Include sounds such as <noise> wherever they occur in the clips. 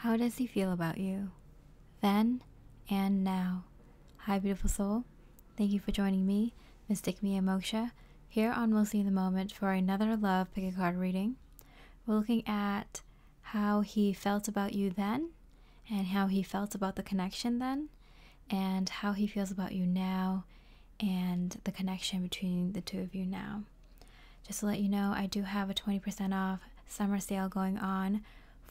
How does he feel about you? Then and now. Hi, beautiful soul. Thank you for joining me, Mystic Mia Moksha, here on Mostly in the Moment for another Love Pick a Card reading. We're looking at how he felt about you then, and how he felt about the connection then, and how he feels about you now, and the connection between the two of you now. Just to let you know, I do have a 20% off summer sale going on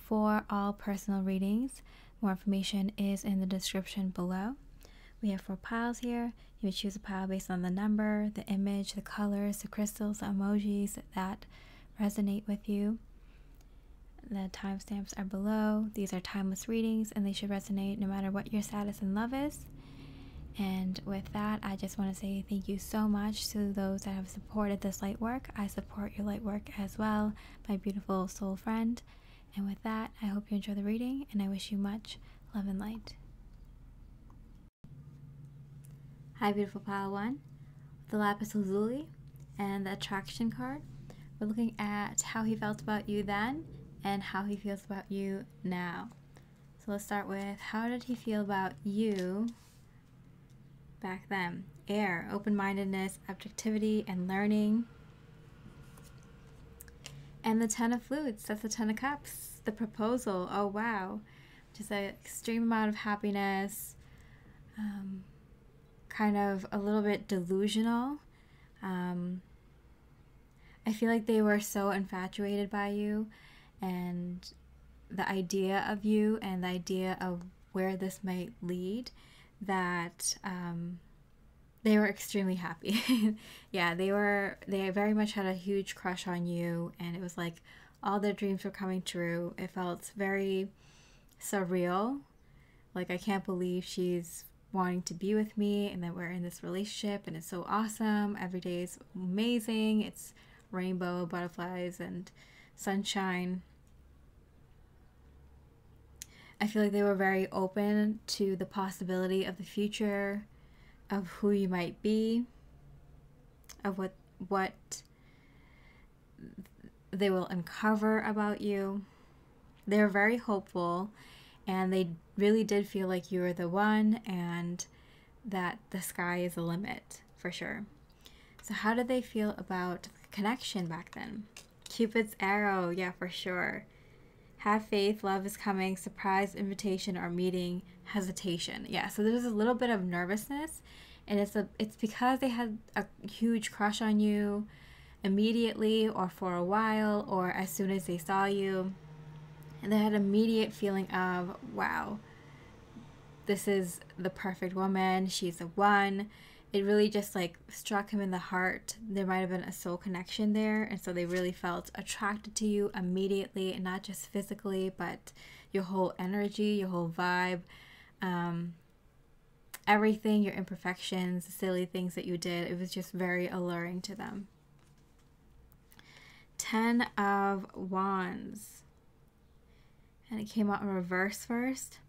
for all personal readings. More information is in the description below. We have four piles here. You would choose a pile based on the number, the image, the colors, the crystals, the emojis that resonate with you. The timestamps are below. These are timeless readings and they should resonate no matter what your status in love is. And with that, I just want to say thank you so much to those that have supported this light work. I support your light work as well, my beautiful soul friend. And with that, I hope you enjoy the reading and I wish you much love and light. Hi, beautiful pile one, the lapis lazuli and the attraction card. We're looking at how he felt about you then and how he feels about you now. So let's start with how did he feel about you back then? Air, open mindedness, objectivity, and learning. And the Ten of Flutes, that's the Ten of Cups. The proposal, oh wow. Just an extreme amount of happiness. Um, kind of a little bit delusional. Um, I feel like they were so infatuated by you and the idea of you and the idea of where this might lead that um, they were extremely happy. <laughs> yeah, they were, they very much had a huge crush on you, and it was like all their dreams were coming true. It felt very surreal. Like, I can't believe she's wanting to be with me and that we're in this relationship and it's so awesome. Every day is amazing. It's rainbow, butterflies, and sunshine. I feel like they were very open to the possibility of the future, of who you might be, of what what they will uncover about you. They're very hopeful and they really did feel like you were the one and that the sky is the limit for sure. So, how did they feel about connection back then? Cupid's arrow, yeah, for sure. Have faith, love is coming, surprise, invitation, or meeting, hesitation. Yeah, so there's a little bit of nervousness, and it's a it's because they had a huge crush on you immediately or for a while or as soon as they saw you and they had immediate feeling of wow this is the perfect woman she's the one it really just like struck him in the heart. There might have been a soul connection there and so they really felt attracted to you immediately and not just physically but your whole energy your whole vibe um, everything your imperfections the silly things that you did. It was just very alluring to them. Ten of wands. And it came out in reverse first.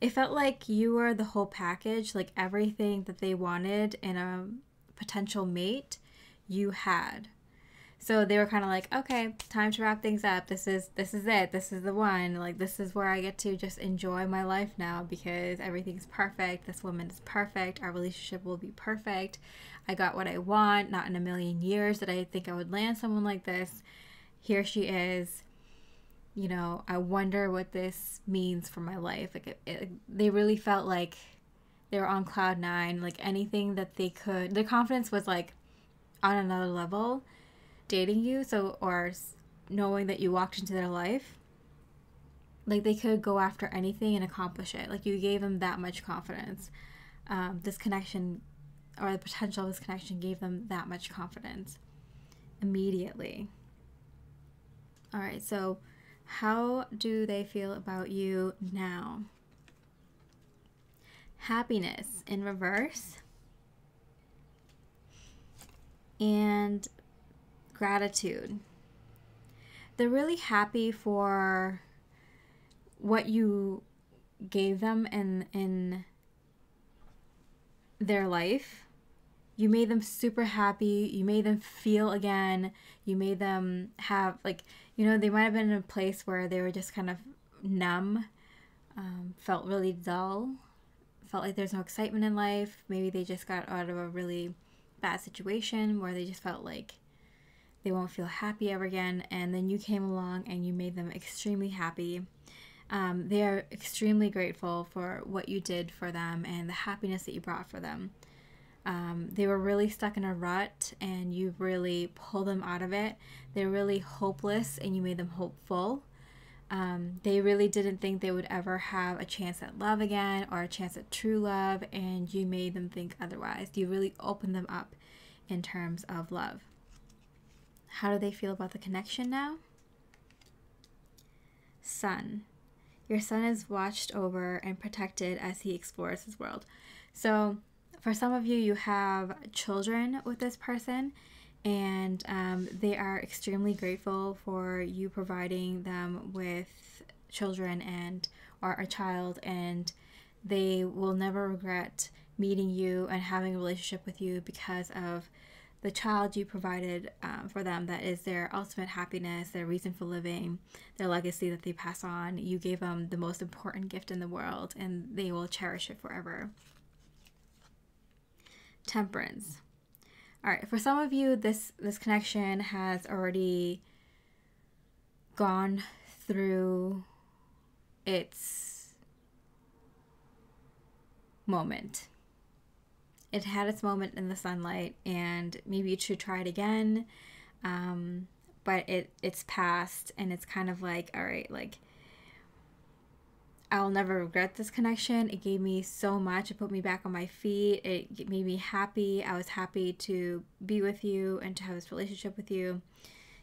It felt like you were the whole package, like everything that they wanted in a potential mate, you had. So they were kind of like, okay, time to wrap things up. This is this is it. This is the one. Like this is where I get to just enjoy my life now because everything's perfect. This woman is perfect. Our relationship will be perfect. I got what I want. Not in a million years that I think I would land someone like this. Here she is you know, I wonder what this means for my life. Like, it, it, they really felt like they were on cloud nine. Like, anything that they could, their confidence was like on another level dating you. So, or knowing that you walked into their life. Like, they could go after anything and accomplish it. Like, you gave them that much confidence. Um, this connection, or the potential of this connection, gave them that much confidence immediately. All right, so how do they feel about you now? Happiness in reverse. And gratitude. They're really happy for what you gave them in in their life. You made them super happy. You made them feel again. You made them have like you know, they might have been in a place where they were just kind of numb, um, felt really dull, felt like there's no excitement in life. Maybe they just got out of a really bad situation where they just felt like they won't feel happy ever again. And then you came along and you made them extremely happy. Um, they are extremely grateful for what you did for them and the happiness that you brought for them. Um, they were really stuck in a rut and you really pulled them out of it. They're really hopeless and you made them hopeful. Um, they really didn't think they would ever have a chance at love again or a chance at true love, and you made them think otherwise. You really opened them up in terms of love. How do they feel about the connection now? Son. Your son is watched over and protected as he explores his world. So, for some of you, you have children with this person, and um, they are extremely grateful for you providing them with children and or a child, and they will never regret meeting you and having a relationship with you because of the child you provided um, for them. That is their ultimate happiness their reason for living their legacy that they pass on. You gave them the most important gift in the world and they will cherish it forever temperance. All right, for some of you, this this connection has already gone through its moment. It had its moment in the sunlight, and maybe you should try it again. Um, but it it's past, and it's kind of like, all right, like I'll never regret this connection. It gave me so much. It put me back on my feet. It made me happy. I was happy to be with you and to have this relationship with you.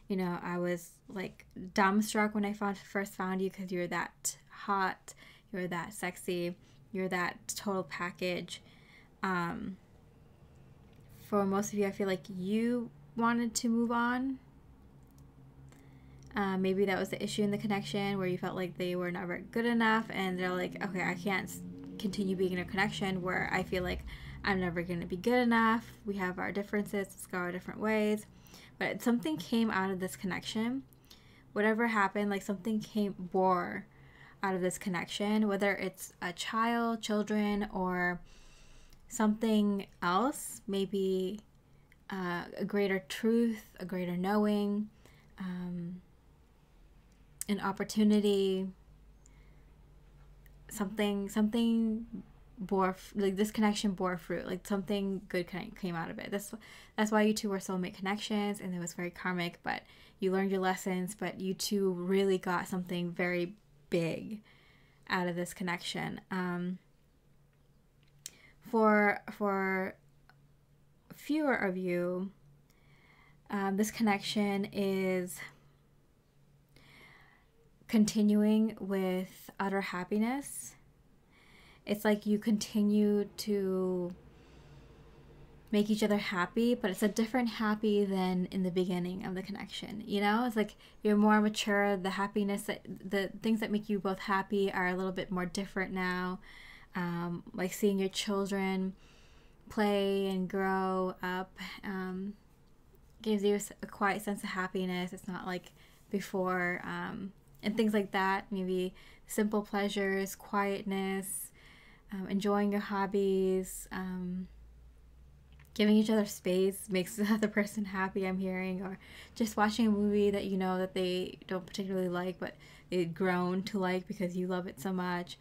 You know, I was like dumbstruck when I found, first found you because you're that hot, you're that sexy, you're that total package. Um, for most of you, I feel like you wanted to move on uh, maybe that was the issue in the connection where you felt like they were never good enough, and they're like, okay, I can't continue being in a connection where I feel like I'm never going to be good enough. We have our differences, let's go our different ways. But something came out of this connection. Whatever happened, like something came, bore out of this connection, whether it's a child, children, or something else, maybe uh, a greater truth, a greater knowing. Um, an opportunity something something bore like this connection bore fruit like something good came out of it. That's that's why you two were soulmate connections and it was very karmic but you learned your lessons but you two really got something very big out of this connection. Um, for for fewer of you um, this connection is continuing with utter happiness. It's like you continue to make each other happy, but it's a different happy than in the beginning of the connection. You know, it's like you're more mature. The happiness that the things that make you both happy are a little bit more different now. Um, like seeing your children play and grow up um, gives you a quiet sense of happiness. It's not like before. Um, and things like that. Maybe simple pleasures, quietness, um, enjoying your hobbies, um, giving each other space makes <laughs> the other person happy. I'm hearing, or just watching a movie that you know that they don't particularly like, but they've grown to like because you love it so much.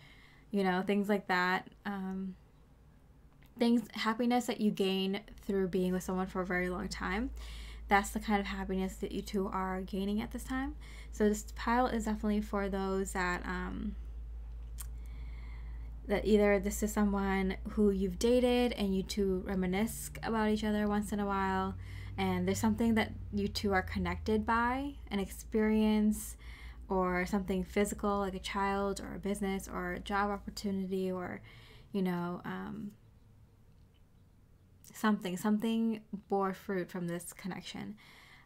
You know, things like that. Um, things, happiness that you gain through being with someone for a very long time that's the kind of happiness that you two are gaining at this time. So this pile is definitely for those that um, that either this is someone who you've dated and you two reminisce about each other once in a while, and there's something that you two are connected by, an experience or something physical like a child or a business or a job opportunity or you know um, something something bore fruit from this connection.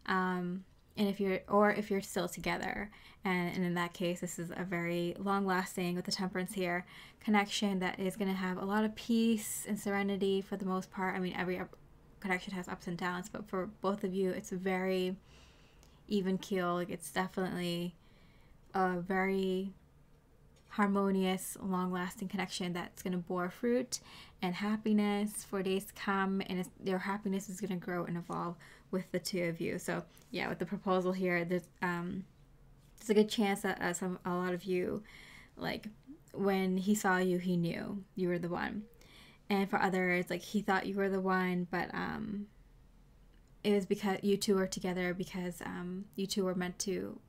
Um, and if you're or if you're still together. And, and in that case this is a very long lasting with the temperance here connection that is going to have a lot of peace and serenity for the most part. I mean every connection has ups and downs but for both of you it's a very even keel. Like it's definitely a very harmonious, long lasting connection that's going to bore fruit and happiness for days to come. And your happiness is going to grow and evolve with the two of you. So, yeah, with the proposal here, there's, um, there's a good chance that uh, some, a lot of you, like, when he saw you, he knew you were the one. And for others, like, he thought you were the one, but, um, it was because you two were together because um, you two were meant to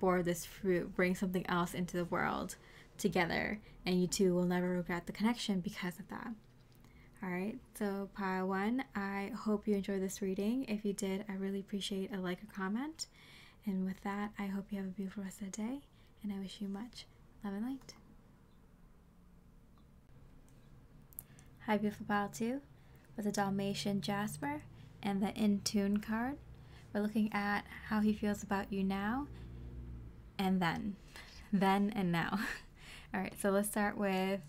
bore this fruit, bring something else into the world together, and you two will never regret the connection because of that. All right, so pile one, I hope you enjoyed this reading. If you did, I really appreciate a like or comment. And with that, I hope you have a beautiful rest of the day, and I wish you much love and light. Hi, beautiful pile two, with a Dalmatian Jasper and the in tune card. We're looking at how he feels about you now and then. Then and now. <laughs> All right, so let's start with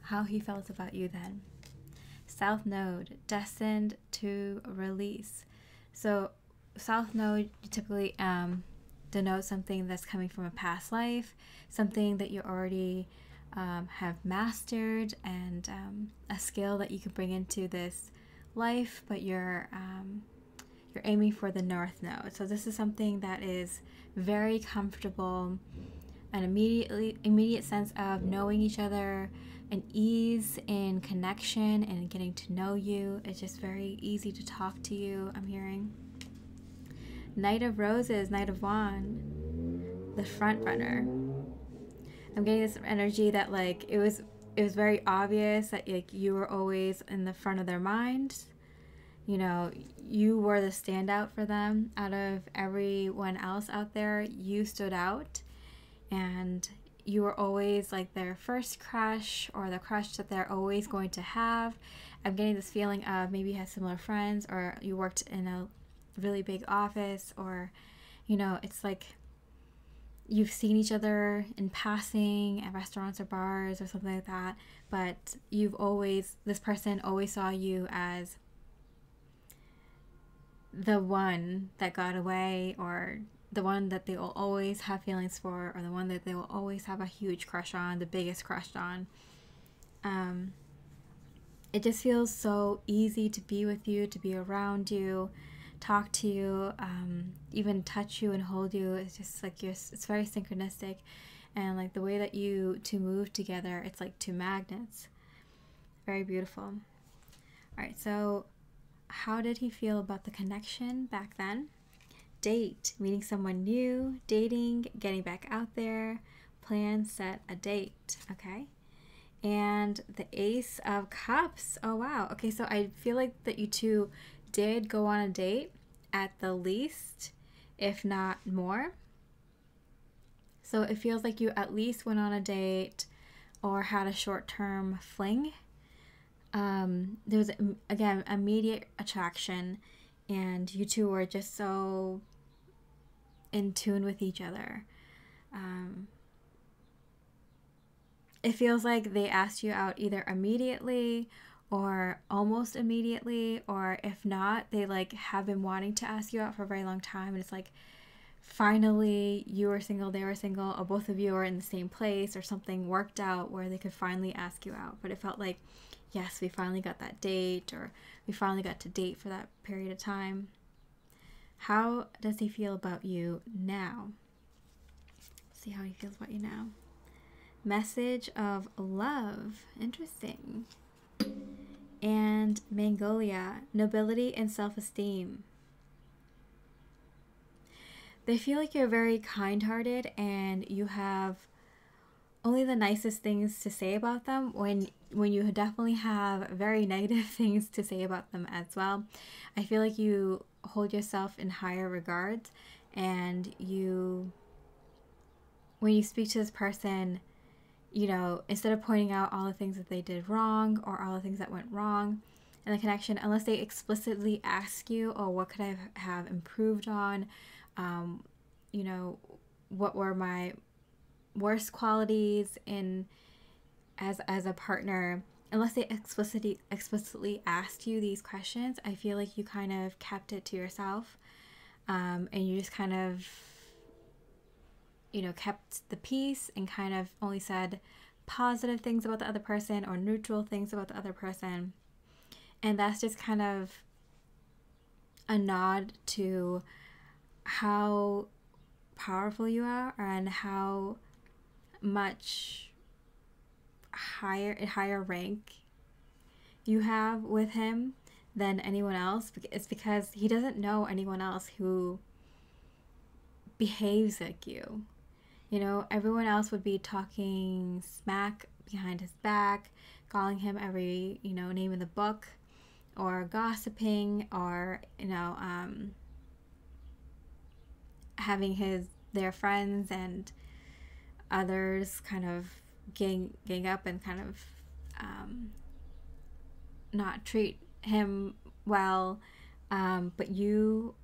how he felt about you then. South Node, destined to release. So, South Node typically um, denotes something that's coming from a past life, something that you already um, have mastered, and um, a skill that you can bring into this life, but you're um, you're aiming for the north node. So this is something that is very comfortable, an immediately immediate sense of knowing each other, an ease in connection and getting to know you. It's just very easy to talk to you. I'm hearing. Knight of Roses, Knight of Wand, the front runner. I'm getting this energy that like it was it was very obvious that like you were always in the front of their mind. You know, you were the standout for them out of everyone else out there. You stood out and you were always like their first crush or the crush that they're always going to have. I'm getting this feeling of maybe you had similar friends or you worked in a really big office or you know, it's like you've seen each other in passing at restaurants or bars or something like that, but you've always, this person always saw you as the one that got away or the one that they will always have feelings for or the one that they will always have a huge crush on, the biggest crush on. Um, it just feels so easy to be with you, to be around you talk to you, um, even touch you and hold you. It's just like you're, it's very synchronistic. And like the way that you two move together, it's like two magnets. Very beautiful. All right, so how did he feel about the connection back then? Date, meeting someone new, dating, getting back out there, plan, set a date. Okay. And the Ace of Cups. Oh, wow. Okay, so I feel like that you two did go on a date at the least, if not more. So it feels like you at least went on a date or had a short term fling. Um, there was, again, immediate attraction, and you two were just so in tune with each other. Um, it feels like they asked you out either immediately or almost immediately or if not they like have been wanting to ask you out for a very long time and it's like finally you were single they were single or both of you are in the same place or something worked out where they could finally ask you out but it felt like yes we finally got that date or we finally got to date for that period of time. How does he feel about you now? See how he feels about you now. Message of love. Interesting. And Magnolia, nobility and self esteem. They feel like you're very kind hearted and you have only the nicest things to say about them when when you definitely have very <laughs> negative things to say about them as well. I feel like you hold yourself in higher regards and you when you speak to this person you know, instead of pointing out all the things that they did wrong or all the things that went wrong in the connection, unless they explicitly ask you, oh, what could I have improved on? Um, you know, what were my worst qualities in as as a partner? Unless they explicitly explicitly asked you these questions, I feel like you kind of kept it to yourself, um, and you just kind of you know, kept the peace and kind of only said positive things about the other person or neutral things about the other person. And that's just kind of a nod to how powerful you are and how much higher higher rank you have with him than anyone else it's because he doesn't know anyone else who behaves like you. You know everyone else would be talking smack behind his back calling him every you know name in the book or gossiping or you know um, having his their friends and others kind of gang gang up and kind of um, not treat him well um, but you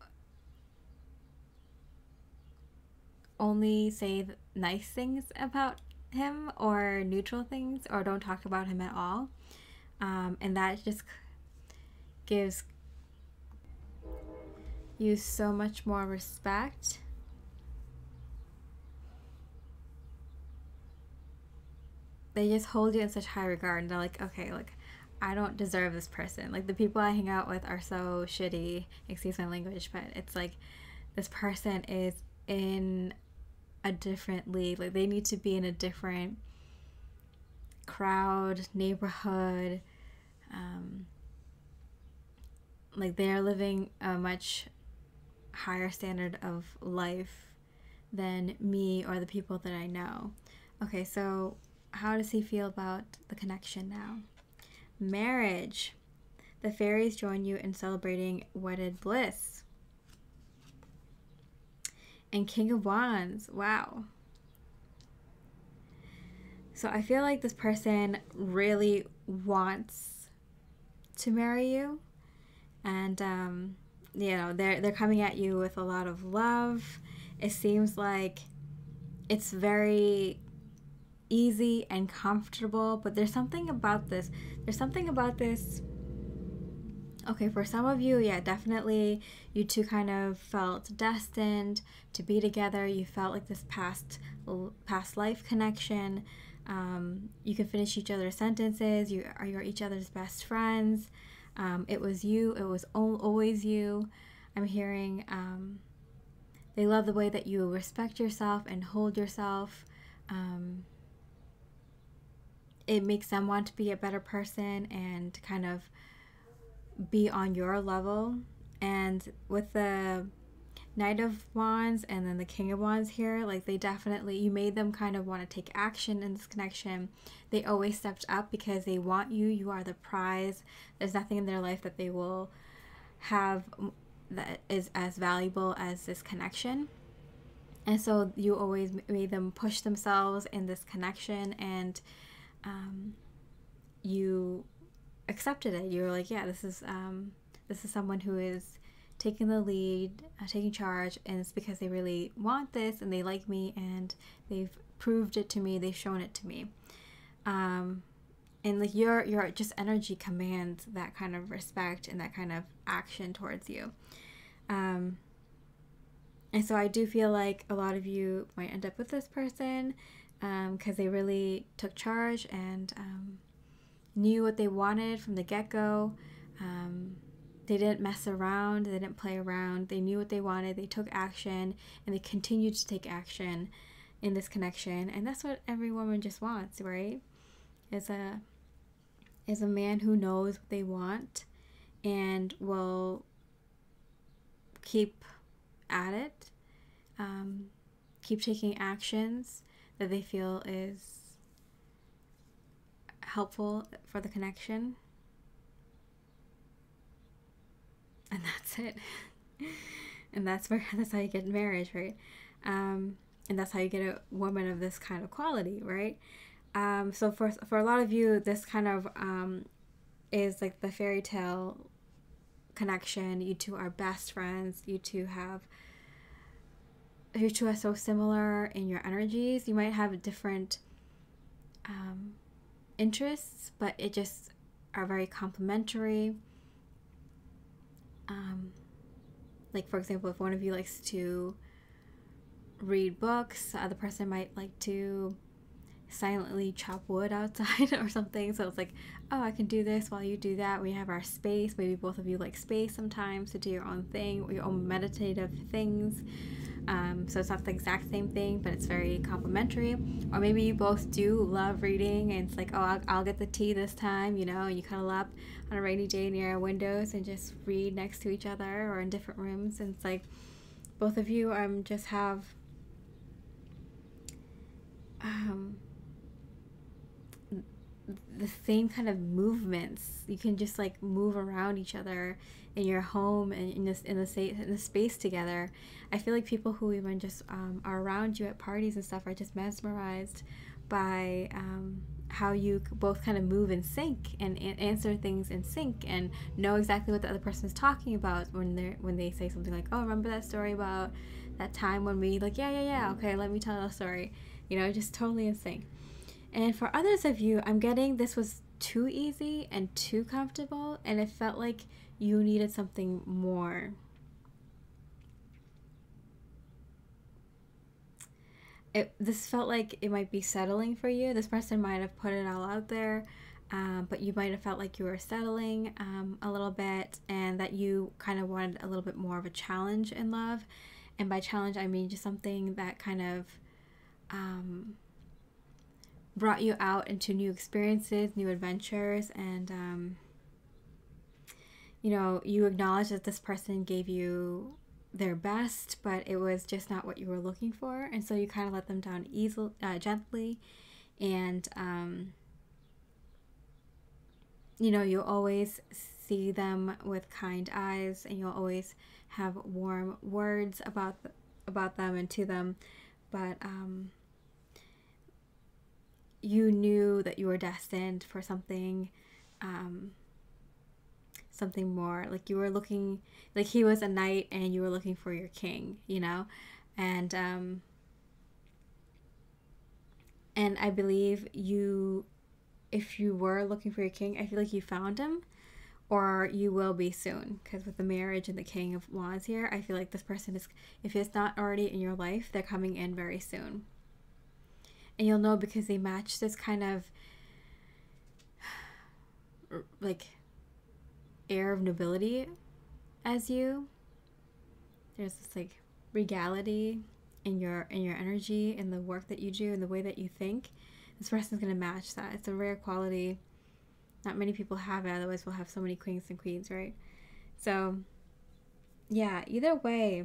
only say nice things about him or neutral things or don't talk about him at all um, and that just gives you so much more respect. They just hold you in such high regard and they're like, okay, like I don't deserve this person. Like the people I hang out with are so shitty, excuse my language, but it's like this person is in a different league. Like they need to be in a different crowd, neighborhood, um, like they're living a much higher standard of life than me or the people that I know. Okay, so how does he feel about the connection now? Marriage. The fairies join you in celebrating wedded bliss. And King of Wands. Wow. So I feel like this person really wants to marry you and um, you know they're they're coming at you with a lot of love. It seems like it's very easy and comfortable, but there's something about this. There's something about this. Okay, for some of you, yeah, definitely you two kind of felt destined to be together. You felt like this past past life connection. Um, you can finish each other's sentences. You are you're each other's best friends. Um, it was you, it was always you. I'm hearing um, they love the way that you respect yourself and hold yourself. Um, it makes them want to be a better person and kind of be on your level. And with the Knight of Wands and then the King of Wands here, like they definitely, you made them kind of want to take action in this connection. They always stepped up because they want you. You are the prize. There's nothing in their life that they will have that is as valuable as this connection. And so you always made them push themselves in this connection and um, you accepted it. You were like, yeah, this is um, this is someone who is taking the lead, uh, taking charge, and it's because they really want this and they like me and they've proved it to me, they've shown it to me. Um, and like your your just energy commands that kind of respect and that kind of action towards you. Um, and so I do feel like a lot of you might end up with this person because um, they really took charge and um, knew what they wanted from the get go. Um, they didn't mess around, they didn't play around. They knew what they wanted, they took action, and they continued to take action in this connection. And that's what every woman just wants, right? Is a is a man who knows what they want and will keep at it, um, keep taking actions that they feel is helpful for the connection and <laughs> that's it. and that's where <laughs> that's how you get marriage, right? Um, and that's how you get a woman of this kind of quality, right? Um, so for for a lot of you, this kind of um, is like the fairy tale connection. You two are best friends. You two have you two are so similar in your energies. You might have different um, interests, but it just are very complementary um, like for example if one of you likes to read books. The other person might like to silently chop wood outside <laughs> or something. So it's like, oh, I can do this while you do that. We have our space. Maybe both of you like space sometimes to do your own thing, your own meditative things. Um, so it's not the exact same thing, but it's very complementary. Or maybe you both do love reading and it's like, oh, I'll, I'll get the tea this time, you know, and you cuddle up on a rainy day near windows and just read next to each other or in different rooms. And it's like both of you um, just have. Um, the same kind of movements. You can just like move around each other in your home and in this in the in the space together. I feel like people who even just um, are around you at parties and stuff are just mesmerized by um, how you both kind of move in sync and, answer things in sync and know exactly what the other person is talking about when they when they say something like, "Oh, remember that story about that time when we like, yeah, yeah, yeah, okay, let me tell a story." You know, just totally in sync. And for others of you, I'm getting this was too easy and too comfortable, and it felt like you needed something more. It, this felt like it might be settling for you. This person might have put it all out there, um, but you might have felt like you were settling um, a little bit and that you kind of wanted a little bit more of a challenge in love. And by challenge, I mean just something that kind of um, brought you out into new experiences, new adventures, and um, you know, you acknowledge that this person gave you their best, but it was just not what you were looking for, and so you kind of let them down easily, uh, gently, and um, you know, you'll always see them with kind eyes, and you'll always have warm words about about them and to them, but um, you knew that you were destined for something um, something more. Like you were looking like he was a knight and you were looking for your king you know? And um and i believe you if you were looking for your king i feel like you found him or you will be soon. Because with the marriage and the king of wands here i feel like this person is if it's not already in your life they're coming in very soon and you'll know because they match this kind of <sighs> like air of nobility as you. There's this like regality in your in your energy in the work that you do in the way that you think. This person's going to match that. It's a rare quality. Not many people have it otherwise we'll have so many queens and queens right? So yeah either way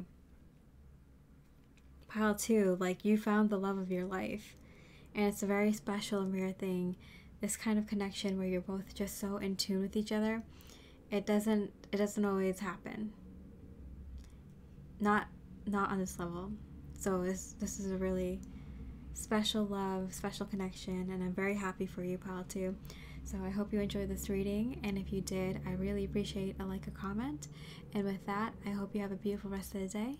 pile two like you found the love of your life and it's a very special and rare thing this kind of connection where you're both just so in tune with each other. It doesn't it doesn't always happen. Not not on this level. So this this is a really special love special connection and i'm very happy for you pal too. So i hope you enjoyed this reading and if you did i really appreciate a like a comment. And with that i hope you have a beautiful rest of the day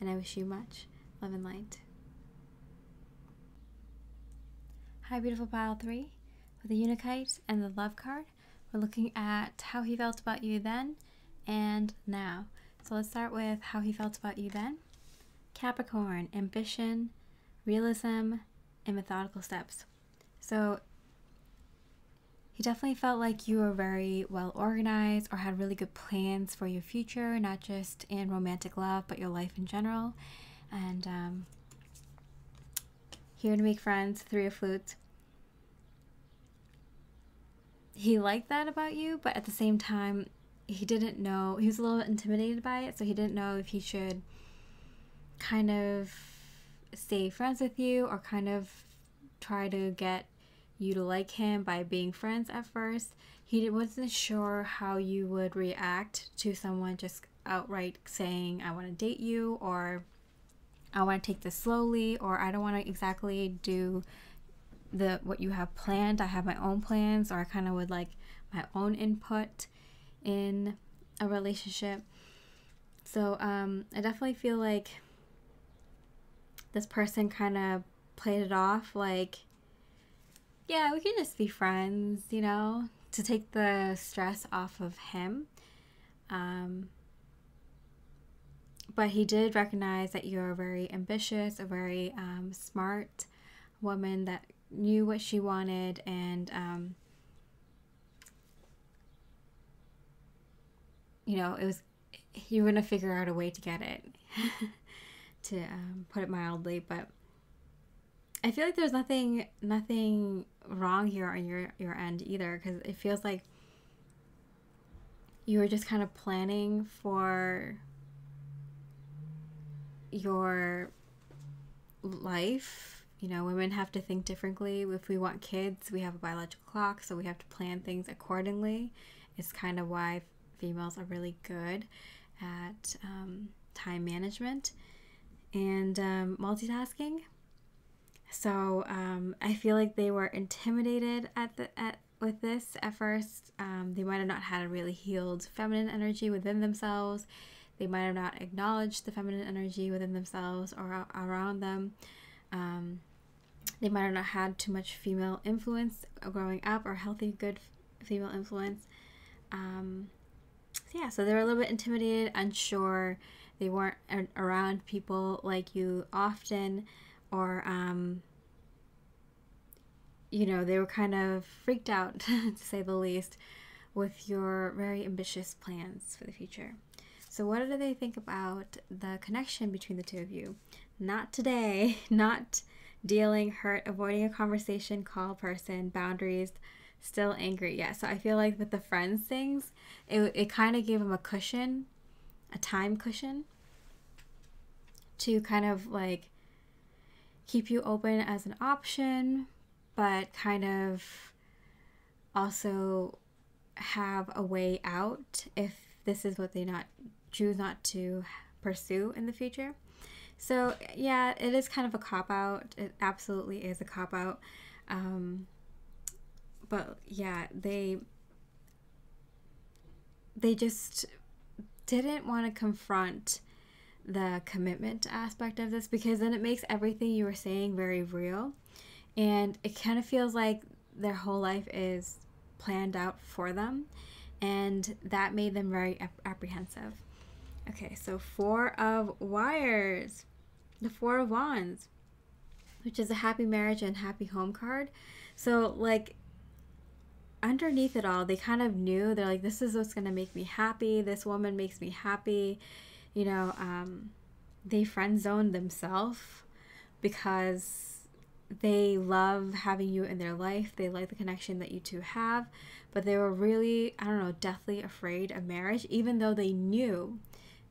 and i wish you much love and light Hi, beautiful pile three. With the Unakite and the Love card, we're looking at how he felt about you then and now. So let's start with how he felt about you then. Capricorn, ambition, realism, and methodical steps. So he definitely felt like you were very well organized or had really good plans for your future, not just in romantic love, but your life in general. And um, here to make friends, three of flutes. He liked that about you, but at the same time, he didn't know. He was a little intimidated by it, so he didn't know if he should kind of stay friends with you or kind of try to get you to like him by being friends at first. He wasn't sure how you would react to someone just outright saying, I want to date you, or I want to take this slowly or I don't want to exactly do the what you have planned. I have my own plans or I kind of would like my own input in a relationship. So um, I definitely feel like this person kind of played it off like, yeah, we can just be friends, you know, to take the stress off of him. Um, but he did recognize that you're a very ambitious, a very um, smart woman that knew what she wanted and um, you know it was you were gonna figure out a way to get it <laughs> to um, put it mildly. But i feel like there's nothing nothing wrong here on your your end either because it feels like you were just kind of planning for your life you know, women have to think differently. If we want kids, we have a biological clock, so we have to plan things accordingly. It's kind of why females are really good at um, time management and um, multitasking. So um, I feel like they were intimidated at the at with this at first. Um, they might have not had a really healed feminine energy within themselves. They might have not acknowledged the feminine energy within themselves or around them. Um, they might have not had too much female influence growing up or healthy, good female influence. Um, so yeah, so they were a little bit intimidated, unsure. They weren't around people like you often, or, um, you know, they were kind of freaked out, <laughs> to say the least, with your very ambitious plans for the future. So, what do they think about the connection between the two of you? Not today, <laughs> not dealing, hurt, avoiding a conversation, call person, boundaries, still angry. Yeah, so I feel like with the friends things, it, it kind of gave them a cushion, a time cushion to kind of like keep you open as an option, but kind of also have a way out if this is what they not choose not to pursue in the future. So, yeah, it is kind of a cop out. It absolutely is a cop out. Um, but yeah, they they just didn't want to confront the commitment aspect of this because then it makes everything you were saying very real. And it kind of feels like their whole life is planned out for them. And that made them very ap- apprehensive. Okay, so Four of Wires, the Four of Wands, which is a happy marriage and happy home card. So, like, underneath it all, they kind of knew they're like, this is what's going to make me happy. This woman makes me happy. You know, um, they friend zoned themselves because they love having you in their life. They like the connection that you two have, but they were really, I don't know, deathly afraid of marriage, even though they knew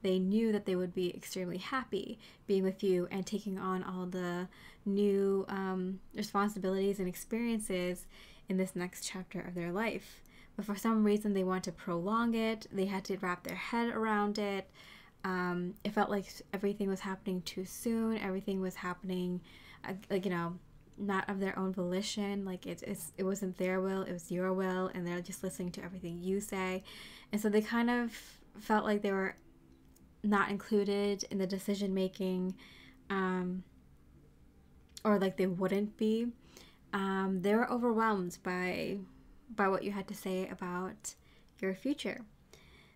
they knew that they would be extremely happy being with you and taking on all the new um, responsibilities and experiences in this next chapter of their life. But for some reason, they want to prolong it. They had to wrap their head around it. Um, it felt like everything was happening too soon. Everything was happening, uh, like you know, not of their own volition. Like it, it's, it wasn't their will. It was your will, and they're just listening to everything you say. And so they kind of felt like they were not included in the decision making um, or like they wouldn't be um, they were overwhelmed by by what you had to say about your future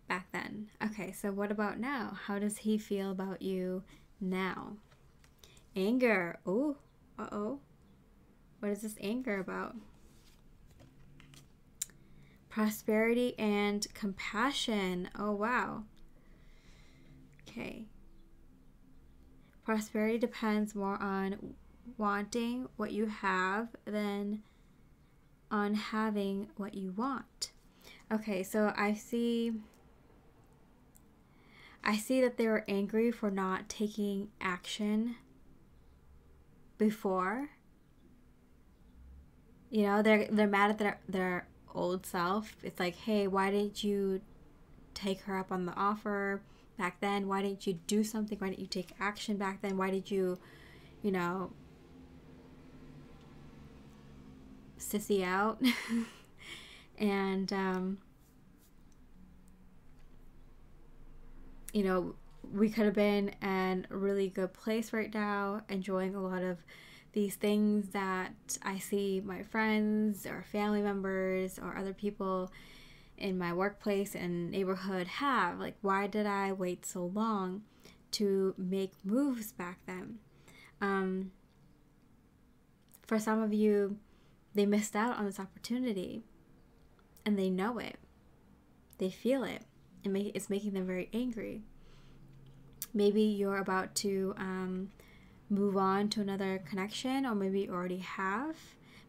back then. Okay so what about now? How does he feel about you now? Anger. Oh uh-oh. What is this anger about? Prosperity and compassion. Oh wow okay. Prosperity depends more on wanting what you have than on having what you want. Okay, so I see I see that they were angry for not taking action before. You know, they're they're mad at their their old self. It's like, "Hey, why didn't you take her up on the offer?" Back then? Why didn't you do something? Why didn't you take action back then? Why did you, you know, sissy out? <laughs> and, um, you know, we could have been in a really good place right now, enjoying a lot of these things that I see my friends or family members or other people in my workplace and neighborhood have. Like, why did I wait so long to make moves back then. Um, for some of you, they missed out on this opportunity and they know it. They feel it. and it's making them very angry. Maybe you're about to um, move on to another connection, or maybe you already have.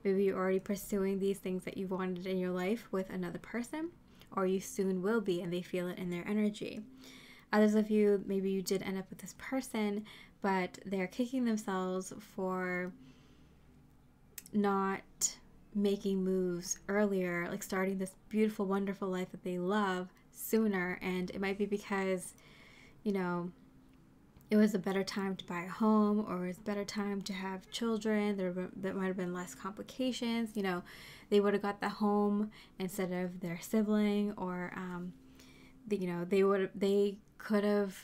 Maybe you're already pursuing these things that you wanted in your life with another person, or you soon will be, and they feel it in their energy. Others of you, maybe you did end up with this person, but they're kicking themselves for not making moves earlier, like starting this beautiful, wonderful life that they love sooner. And it might be because, you know, it was a better time to buy a home or it was a better time to have children. There, there might have been less complications. You know, they would have got the home instead of their sibling or, um, the, you know, they would they could have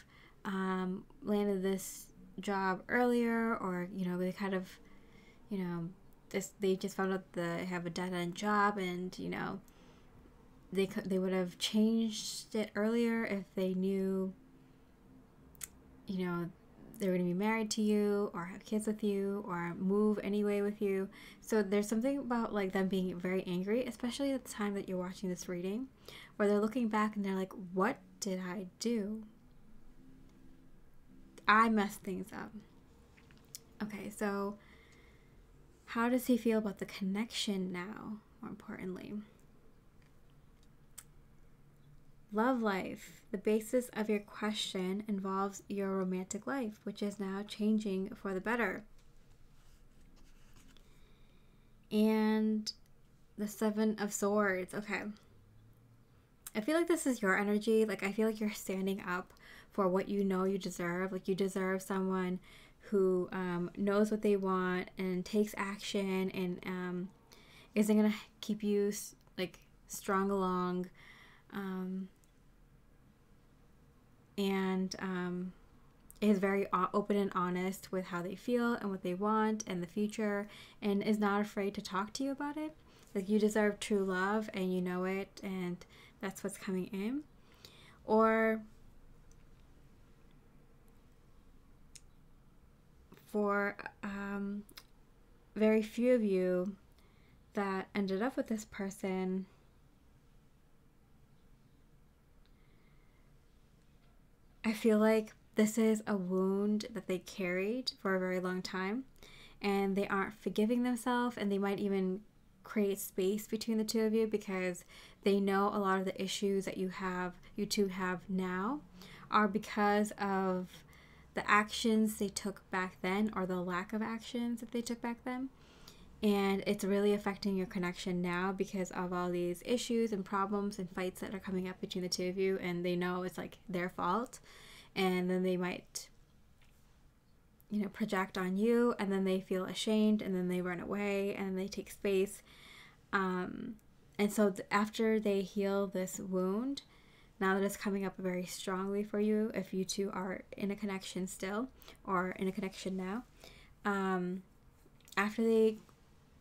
um, landed this job earlier or, you know, they kind of, you know, this they just found out they have a dead end job and you know they could they would have changed it earlier if they knew you know they were going to be married to you or have kids with you or move anyway with you. So there's something about like them being very angry especially at the time that you're watching this reading where they're looking back and they're like what did i do? I messed things up. Okay so how does he feel about the connection now, more importantly? Love life. The basis of your question involves your romantic life, which is now changing for the better. And the Seven of Swords. Okay. I feel like this is your energy. Like, I feel like you're standing up for what you know you deserve. Like, you deserve someone who um, knows what they want and takes action and um, isn't gonna keep you like strong along um, and um, is very open and honest with how they feel and what they want and the future and is not afraid to talk to you about it. Like you deserve true love and you know it and that's what's coming in. Or for um, very few of you that ended up with this person, I feel like this is a wound that they carried for a very long time and they aren't forgiving themselves and they might even create space between the two of you because they know a lot of the issues that you have you two have now are because of the actions they took back then or the lack of actions that they took back then. And it's really affecting your connection now because of all these issues and problems and fights that are coming up between the two of you. And they know it's like their fault. And then they might, you know, project on you. And then they feel ashamed. And then they run away and they take space. Um, and so th- after they heal this wound, now that it's coming up very strongly for you if you two are in a connection still or in a connection now. Um, after they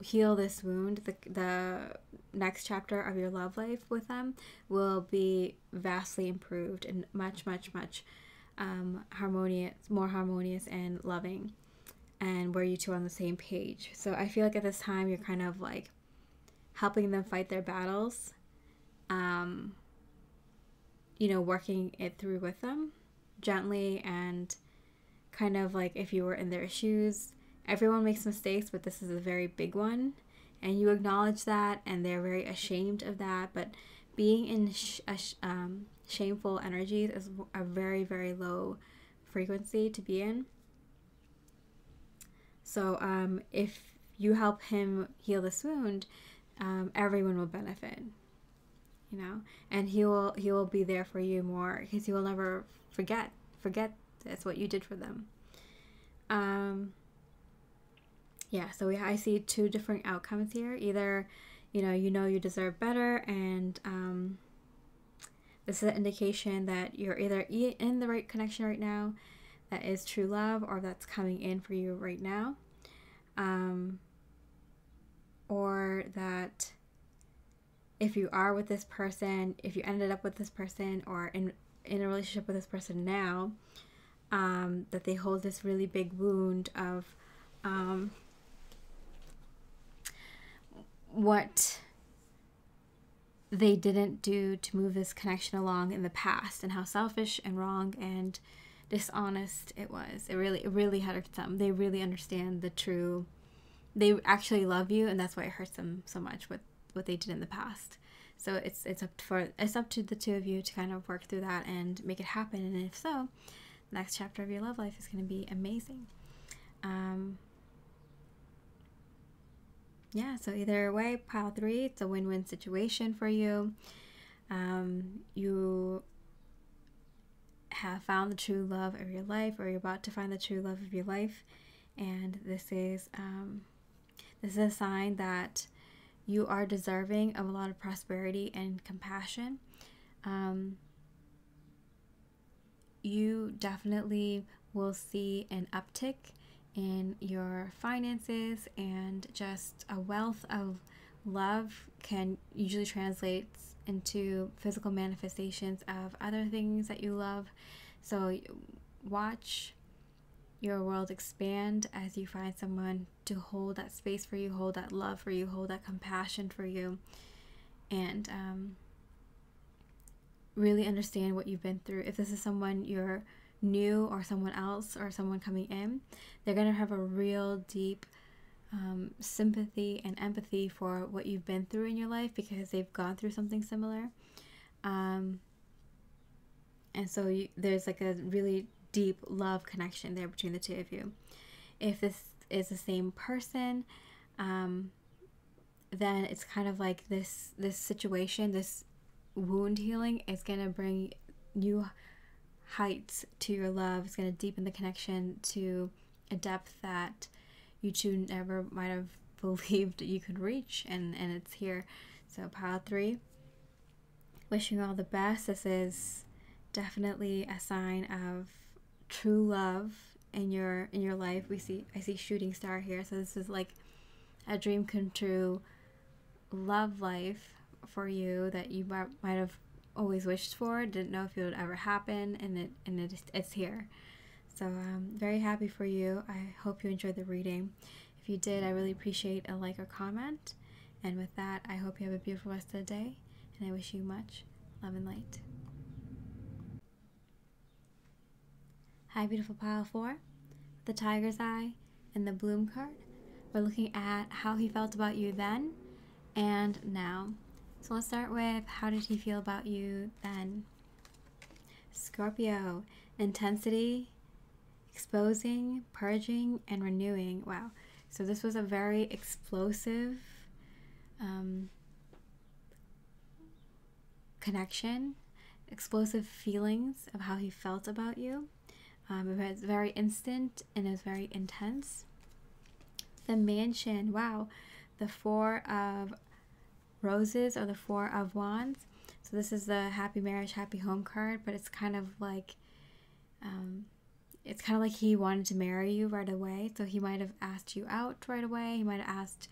heal this wound, the, the next chapter of your love life with them will be vastly improved and much, much, much um, harmonious, more harmonious and loving, and where you two on the same page. So I feel like at this time you're kind of like helping them fight their battles. Um, you know, working it through with them gently and kind of like if you were in their shoes. Everyone makes mistakes, but this is a very big one. And you acknowledge that, and they're very ashamed of that. But being in sh- um, shameful energies is a very, very low frequency to be in. So, um, if you help him heal this wound, um, everyone will benefit you know and he will he will be there for you more because he will never forget forget that's what you did for them um yeah so we i see two different outcomes here. Either you know you know you deserve better and um this is an indication that you're either in the right connection right now that is true love or that's coming in for you right now um or that if you are with this person, if you ended up with this person or in in a relationship with this person now, um, that they hold this really big wound of um, what they didn't do to move this connection along in the past and how selfish and wrong and dishonest it was. It really it really hurt them. They really understand the true they actually love you and that's why it hurts them so much what what they did in the past. So it's it's up for it's up to the two of you to kind of work through that and make it happen. And if so, the next chapter of your love life is going to be amazing. Um, yeah, so either way, pile three, it's a win win situation for you. Um, you have found the true love of your life, or you're about to find the true love of your life, and this is um, this is a sign that you are deserving of a lot of prosperity and compassion. Um, you definitely will see an uptick in your finances and just a wealth of love can usually translates into physical manifestations of other things that you love. So watch your world expand as you find someone to hold that space for you, hold that love for you, hold that compassion for you, and um, really understand what you've been through. If this is someone you're new or someone else or someone coming in, they're going to have a real deep um, sympathy and empathy for what you've been through in your life because they've gone through something similar. Um, and so you, there's like a really deep love connection there between the two of you. If this is the same person, um, then it's kind of like this this situation, this wound healing is gonna bring you heights to your love. It's going to deepen the connection to a depth that you two never might have <laughs> believed you could reach, and, and it's here. So, pile three, wishing all the best. This is definitely a sign of true love in your in your life. We see I see shooting star here, so this is like a dream come true love life for you that you might, might have always wished for. Didn't know if it would ever happen, and it and it, it's here. So I'm very happy for you. I hope you enjoyed the reading. If you did, I really appreciate a like or comment. And with that, I hope you have a beautiful rest of the day, and I wish you much love and light. Hi, beautiful pile four, the tiger's eye and the bloom card. We're looking at how he felt about you then and now. So let's start with how did he feel about you then? Scorpio, intensity, exposing, purging, and renewing. Wow. So this was a very explosive um, connection, explosive feelings of how he felt about you. Um, it was very instant and it was very intense. The mansion, wow. The Four of roses or the four of wands. So this is the happy marriage happy home card but it's kind of like um, it's kind of like he wanted to marry you right away. So he might have asked you out right away. He might have asked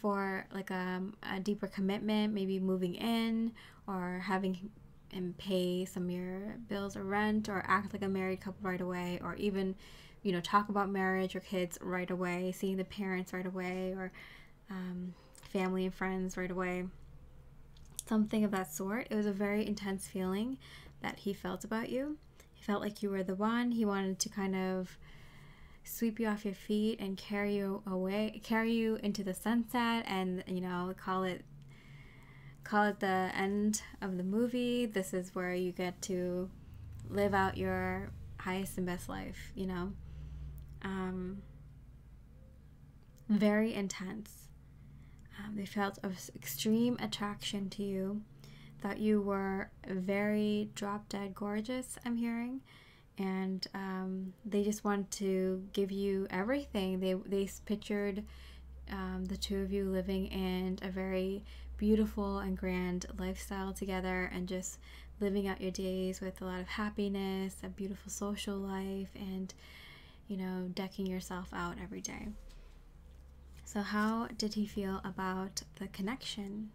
for like a, um, a deeper commitment maybe moving in or having him pay some of your bills or rent or act like a married couple right away or even you know talk about marriage or kids right away seeing the parents right away or um, family and friends right away. Something of that sort. It was a very intense feeling that he felt about you. He felt like you were the one. He wanted to kind of sweep you off your feet and carry you away, carry you into the sunset and, you know, call it call it the end of the movie. This is where you get to live out your highest and best life, you know. Um, very intense. Um, they felt of extreme attraction to you, thought you were very drop dead gorgeous, I'm hearing. And um, they just want to give you everything. They, they pictured um, the two of you living in a very beautiful and grand lifestyle together and just living out your days with a lot of happiness, a beautiful social life, and you know, decking yourself out every day. So, how did he feel about the connection?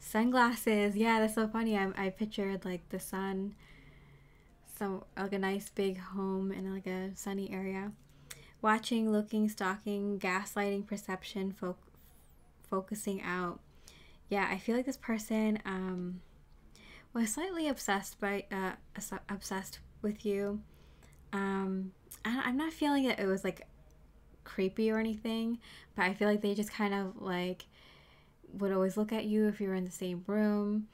Sunglasses. Yeah, that's so funny. I, I pictured like the sun so like a nice big home in like a sunny area. Watching, looking, stalking, gaslighting, perception, fo- focusing out. Yeah, I feel like this person um, was slightly obsessed by uh, obsessed with you. Um, I'm not feeling that it was like creepy or anything, but I feel like they just kind of like would always look at you if you were in the same room,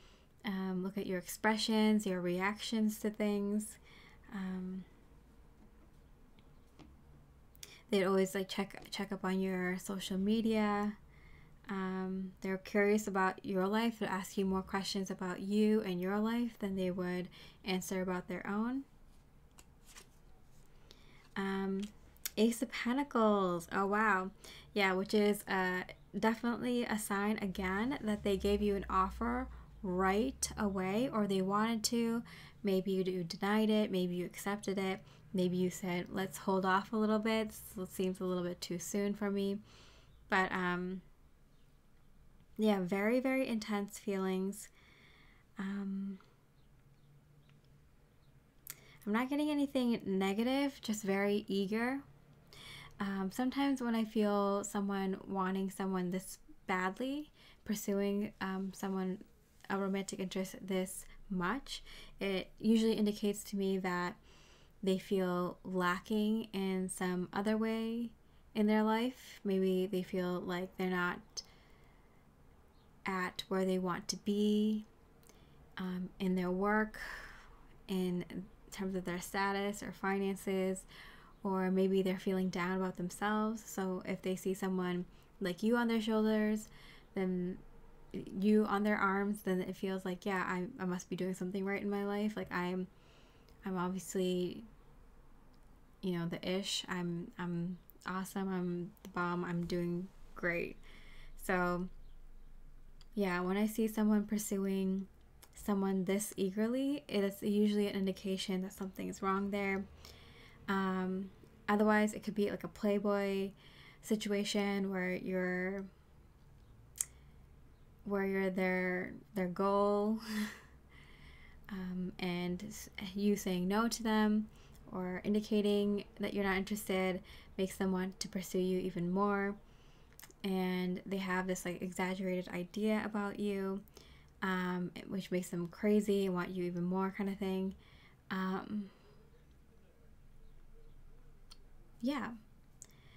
um, look at your expressions, your reactions to things. Um, they'd always like check check up on your social media. Um, they're curious about your life. They'll ask you more questions about you and your life than they would answer about their own. Um, Ace of Pentacles. Oh, wow. Yeah, which is uh, definitely a sign again that they gave you an offer right away or they wanted to. Maybe you denied it, maybe you accepted it, maybe you said, let's hold off a little bit. It seems a little bit too soon for me. But um, yeah, very, very intense feelings. Um, I'm not getting anything negative, just very eager. Um, sometimes when I feel someone wanting someone this badly, pursuing um, someone, a romantic interest this much, it usually indicates to me that they feel lacking in some other way in their life. Maybe they feel like they're not at where they want to be um, in their work, in terms of their status or finances, or maybe they're feeling down about themselves. So if they see someone like you on their shoulders, then you on their arms, then it feels like, yeah, I, I must be doing something right in my life. Like I'm I'm obviously you know, the ish. I'm I'm awesome. I'm the bomb. I'm doing great. So yeah, when I see someone pursuing someone this eagerly, it is usually an indication that something is wrong there. Um, otherwise, it could be like a playboy situation where you're where you're their their goal, <laughs> um, and you saying no to them or indicating that you're not interested makes them want to pursue you even more and they have this like exaggerated idea about you, um, which makes them crazy and want you even more, kind of thing. Um, yeah.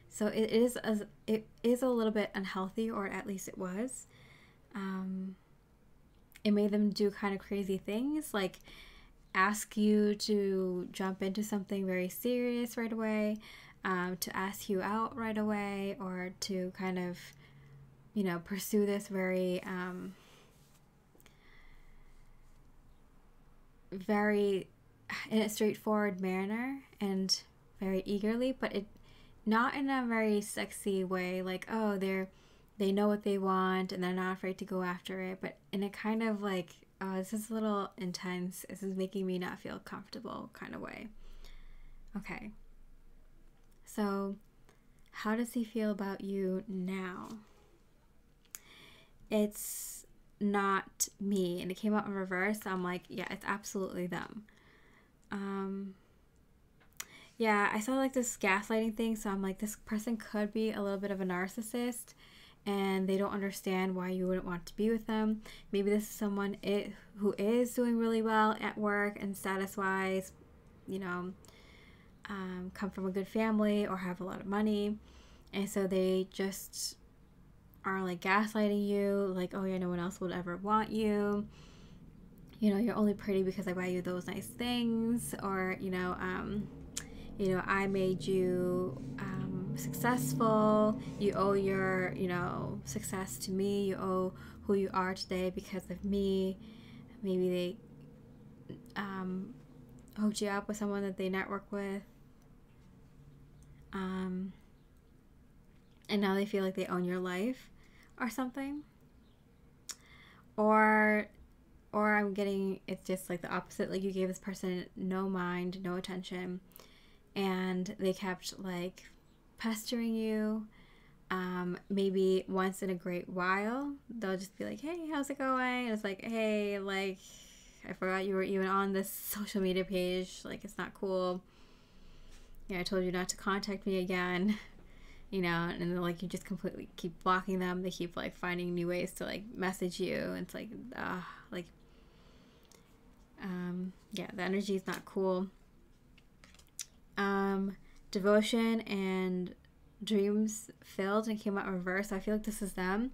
So it is a, it is a little bit unhealthy, or at least it was. Um, it made them do kind of crazy things, like ask you to jump into something very serious right away, um, to ask you out right away or to kind of, you know, pursue this very, um, very in a straightforward manner and very eagerly, but it not in a very sexy way, like, oh, they're they know what they want and they're not afraid to go after it, but in a kind of like, oh, this is a little intense. This is making me not feel comfortable kind of way. Okay. So, how does he feel about you now? It's not me. And it came out in reverse. So I'm like, yeah, it's absolutely them. Um, yeah, I saw like this gaslighting thing. So I'm like, this person could be a little bit of a narcissist and they don't understand why you wouldn't want to be with them. Maybe this is someone it, who is doing really well at work and status wise, you know, um, come from a good family or have a lot of money. And so they just are like gaslighting you, like, oh yeah, no one else would ever want you. You know, you're only pretty because I buy you those nice things, or you know, um, you know, I made you um, successful. You owe your, you know, success to me. You owe who you are today because of me. Maybe they um, hooked you up with someone that they network with um, and now they feel like they own your life or something or or i'm getting it's just like the opposite like you gave this person no mind no attention and they kept like pestering you um, maybe once in a great while they'll just be like hey how's it going and it's like hey like I forgot you were even on this <laughs> social media page. Like, it's not cool. Yeah, I told you not to contact me again. <laughs> You know, and then like you just completely keep blocking them. They keep like finding new ways to like message you. And it's like, ah, like, um, yeah, the energy is not cool. Um, devotion and dreams filled and came out reverse. I feel like this is them.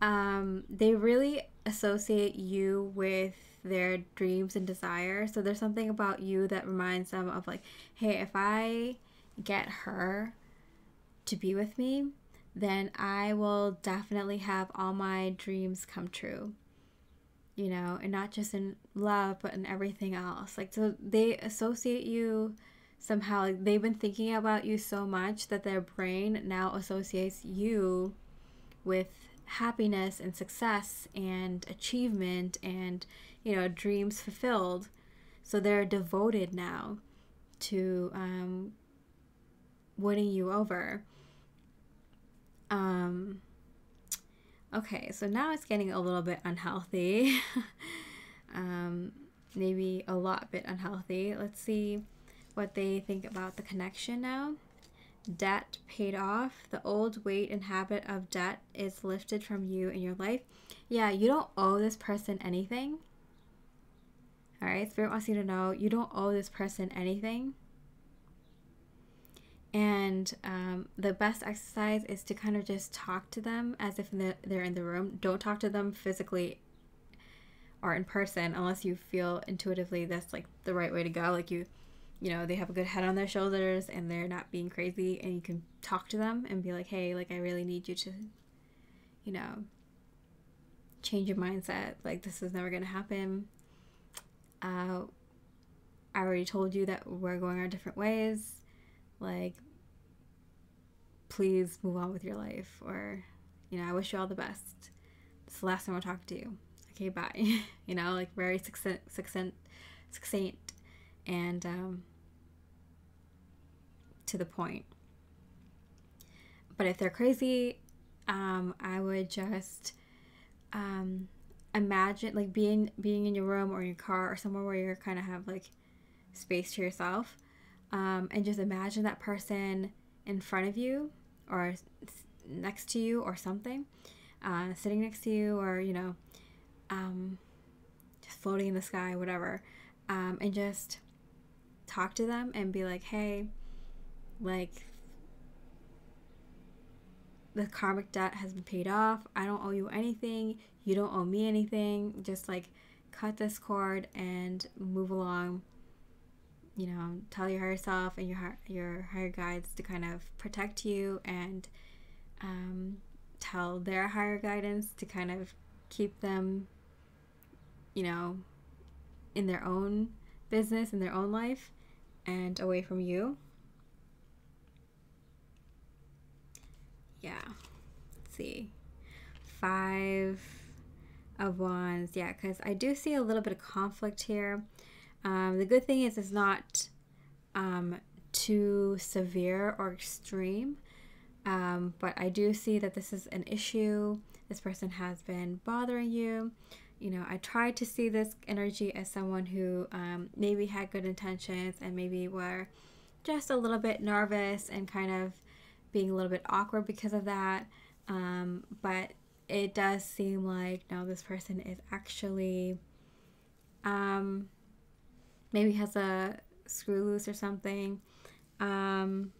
Um, they really associate you with their dreams and desires. So there's something about you that reminds them of like, hey, if I get her to be with me, then I will definitely have all my dreams come true. You know, and not just in love, but in everything else. Like, so they associate you somehow. They've been thinking about you so much that their brain now associates you with happiness and success and achievement and you know dreams fulfilled. So they're devoted now to um, winning you over. Um okay so now it's getting a little bit unhealthy. <laughs> Um maybe a lot bit unhealthy. Let's see what they think about the connection now debt paid off. The old weight and habit of debt is lifted from you in your life. Yeah, you don't owe this person anything. All right, Spirit wants you to know you don't owe this person anything. And um, the best exercise is to kind of just talk to them as if they're in the room. Don't talk to them physically or in person unless you feel intuitively that's like the right way to go. Like you you know they have a good head on their shoulders and they're not being crazy and you can talk to them and be like hey like i really need you to you know change your mindset. Like this is never going to happen. Uh, i already told you that we're going our different ways. Like please move on with your life or you know i wish you all the best. It's the last time i'll talk to you. Okay bye. <laughs> You know like very succinct succinct succinct and um, to the point. But if they're crazy, um, I would just um, imagine like being being in your room or in your car or somewhere where you're kind of have like space to yourself, um, and just imagine that person in front of you or next to you or something, uh, sitting next to you or you know, um, just floating in the sky, whatever, um, and just talk to them and be like, hey like the karmic debt has been paid off. I don't owe you anything. You don't owe me anything. Just like cut this cord and move along. You know, tell your higher self and your your higher guides to kind of protect you and um, tell their higher guidance to kind of keep them, you know, in their own business in their own life and away from you. Yeah. Let's see. Five of Wands. Yeah, because I do see a little bit of conflict here. Um, the good thing is it's not um, too severe or extreme. Um, but I do see that this is an issue. This person has been bothering you. You know, I tried to see this energy as someone who um, maybe had good intentions and maybe were just a little bit nervous and kind of being a little bit awkward because of that. Um, but it does seem like now this person is actually um, maybe has a screw loose or something. Um,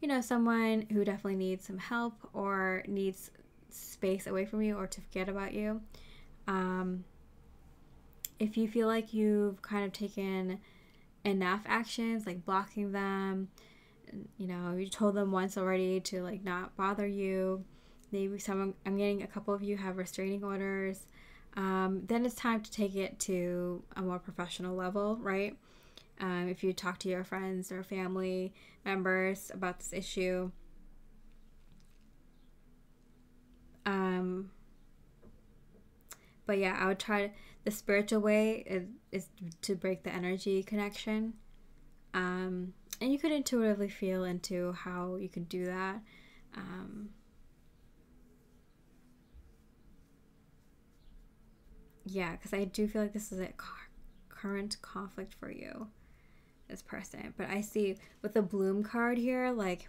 you know, someone who definitely needs some help or needs space away from you or to forget about you. Um, if you feel like you've kind of taken enough actions, like blocking them, you know you told them once already to like not bother you. Maybe some i'm getting a couple of you have restraining orders. Um, then it's time to take it to a more professional level right? Um, if you talk to your friends or family members about this issue. Um, but yeah i would try the spiritual way is, is to break the energy connection. Um, and you could intuitively feel into how you could do that. Um, yeah, because I do feel like this is a current conflict for you, this person. But I see with the bloom card here, like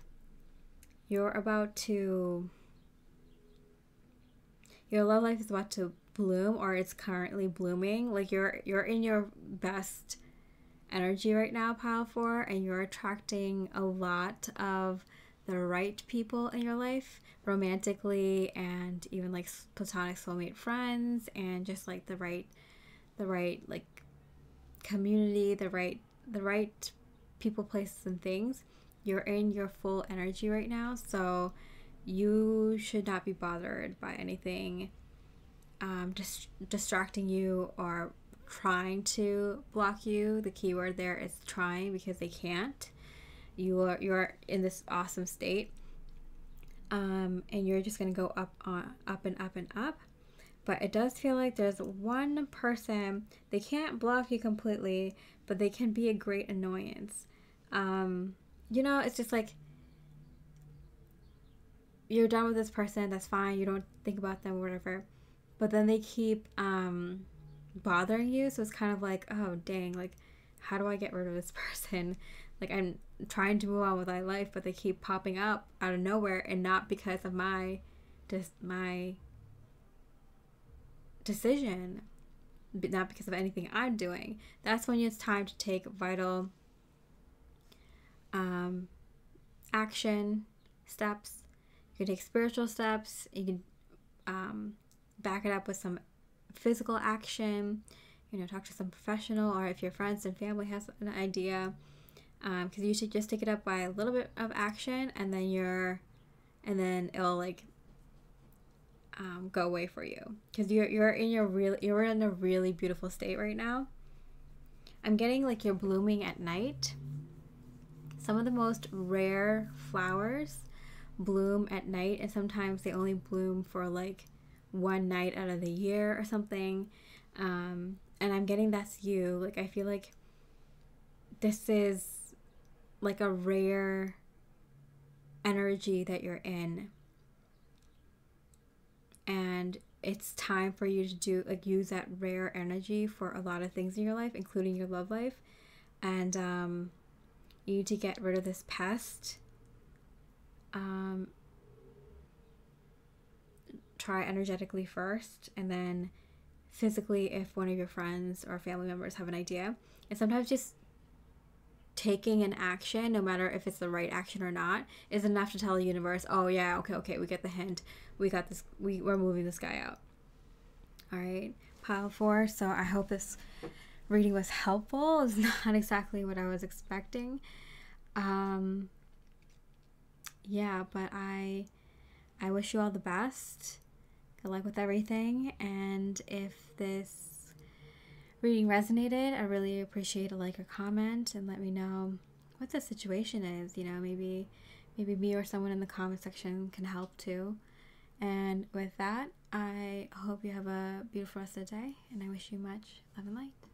you're about to, your love life is about to bloom or it's currently blooming. Like you're you're in your best energy right now, pile four, and you're attracting a lot of the right people in your life romantically and even like platonic soulmate friends and just like the right the right like community the right the right people places and things. You're in your full energy right now so you should not be bothered by anything um, just distracting you or trying to block you the keyword there is trying because they can't. You are you're in this awesome state um, and you're just going to go up on up and up and up. But it does feel like there's one person they can't block you completely but they can be a great annoyance. Um, you know it's just like you're done with this person that's fine you don't think about them or whatever. But then they keep um, bothering you so it's kind of like oh dang like how do i get rid of this <laughs> person like i'm trying to move on with my life, but they keep popping up out of nowhere and not because of my just my decision, but not because of anything I'm doing. That's when it's time to take vital um, action steps. You can take spiritual steps. You can um, back it up with some physical action. You know, talk to some professional, or if your friends and family has an idea because um, you should just take it up by a little bit of action and then you're and then it'll like um, go away for you because you're you're in your real you're in a really beautiful state right now i'm getting like you're blooming at night some of the most rare flowers bloom at night and sometimes they only bloom for like one night out of the year or something um, and i'm getting that's you. Like i feel like this is like a rare energy that you're in. And it's time for you to do like use that rare energy for a lot of things in your life including your love life. And um, you need to get rid of this pest um, try energetically first and then physically if one of your friends or family members have an idea and sometimes just taking an action, no matter if it's the right action or not, is enough to tell the universe, oh yeah, okay, okay, we get the hint. We got this we, we're moving this guy out. Alright, pile four. So I hope this reading was helpful. <laughs> It's not exactly what I was expecting. Um yeah, but I I wish you all the best. Good luck with everything. And if this reading resonated, I really appreciate a like or comment and let me know what the situation is. You know, maybe maybe me or someone in the comment section can help too. And with that, I hope you have a beautiful rest of the day and I wish you much love and light.